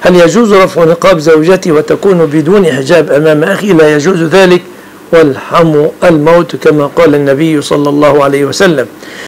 هل يجوز رفع نقاب زوجتي وتكون بدون حجاب أمام أخي؟ لا يجوز ذلك والحم الموت كما قال النبي صلى الله عليه وسلم.